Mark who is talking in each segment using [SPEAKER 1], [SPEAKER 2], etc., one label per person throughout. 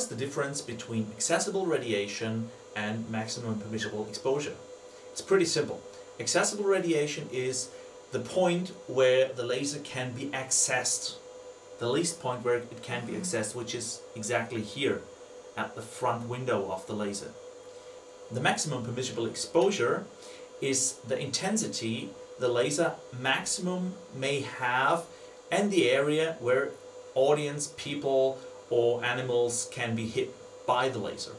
[SPEAKER 1] is the difference between accessible radiation and maximum permissible exposure? It's pretty simple. Accessible radiation is the point where the laser can be accessed. The least point where it can be mm-hmm. accessed, which is exactly here at the front window of the laser. The maximum permissible exposure is the intensity the laser maximum may have and the area where audience, people or animals can be hit by the laser.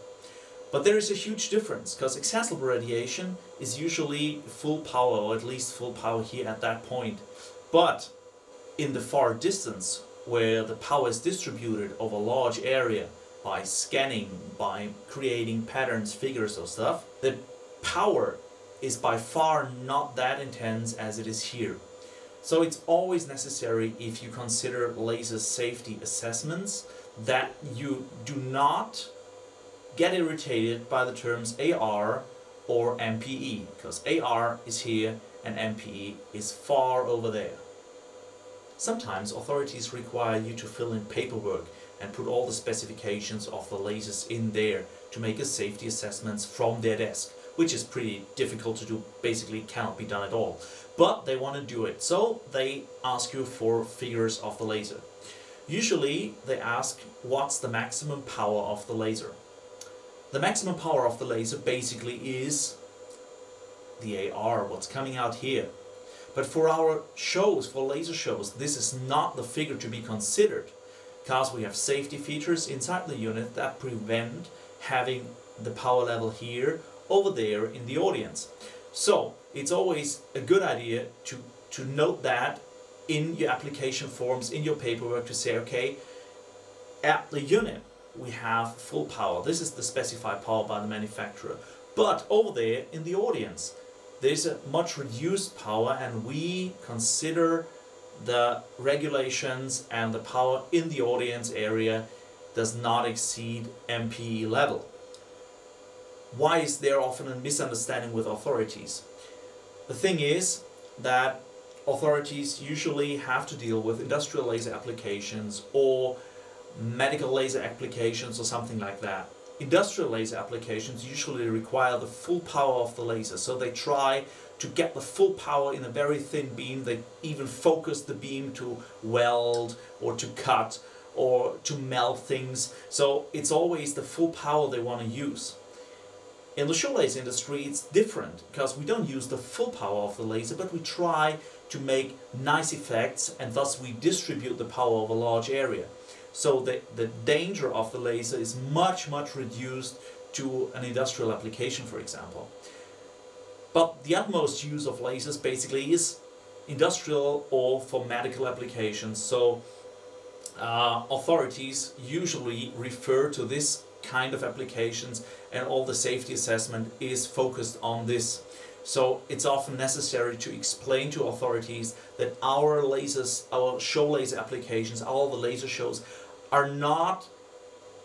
[SPEAKER 1] But there is a huge difference because accessible radiation is usually full power or at least full power here at that point. But in the far distance where the power is distributed over a large area by scanning, by creating patterns, figures or stuff, the power is by far not that intense as it is here. So it's always necessary if you consider laser safety assessments that you do not get irritated by the terms AR or MPE because AR is here and MPE is far over there. Sometimes authorities require you to fill in paperwork and put all the specifications of the lasers in there to make a safety assessments from their desk, which is pretty difficult to do, basically cannot be done at all. But they want to do it, so they ask you for figures of the laser. Usually they ask what's the maximum power of the laser. The maximum power of the laser basically is the AR, what's coming out here. But for our shows, for laser shows, this is not the figure to be considered because we have safety features inside the unit that prevent having the power level here over there in the audience. So it's always a good idea to, to note that in your application forms, in your paperwork to say, okay, at the unit we have full power. This is the specified power by the manufacturer. But over there in the audience, there's a much reduced power and we consider the regulations and the power in the audience area does not exceed MPE level. Why is there often a misunderstanding with authorities? The thing is that authorities usually have to deal with industrial laser applications or medical laser applications or something like that. Industrial laser applications usually require the full power of the laser, so they try to get the full power in a very thin beam. They even focus the beam to weld or to cut or to melt things. So it's always the full power they want to use. In the show laser industry it's different because we don't use the full power of the laser but we try to make nice effects and thus we distribute the power over a large area. So the, the danger of the laser is much much reduced to an industrial application for example. But the utmost use of lasers basically is industrial or for medical applications. So uh, authorities usually refer to this kind of applications and all the safety assessment is focused on this. So it's often necessary to explain to authorities that our lasers, our show laser applications, all the laser shows are not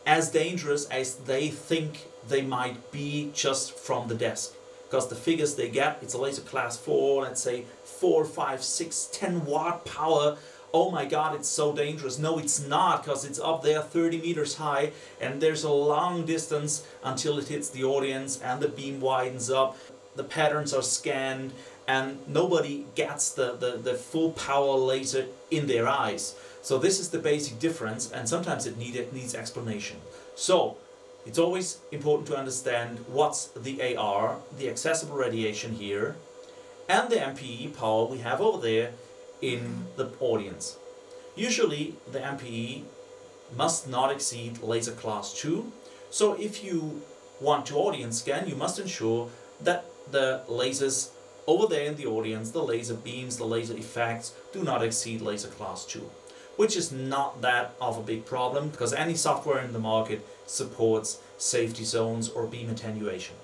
[SPEAKER 1] as dangerous as they think they might be just from the desk. Because the figures they get, it's a laser class 4, let's say 4, 5, 6, 10 watt power oh my god, it's so dangerous. No, it's not, because it's up there 30 meters high, and there's a long distance until it hits the audience, and the beam widens up, the patterns are scanned, and nobody gets the, the, the full power laser in their eyes. So this is the basic difference, and sometimes it, need, it needs explanation. So, it's always important to understand what's the AR, the accessible radiation here, and the MPE power we have over there, in the audience. Usually the MPE must not exceed laser class 2, so if you want to audience scan, you must ensure that the lasers over there in the audience, the laser beams, the laser effects, do not exceed laser class 2. Which is not that of a big problem, because any software in the market supports safety zones or beam attenuation.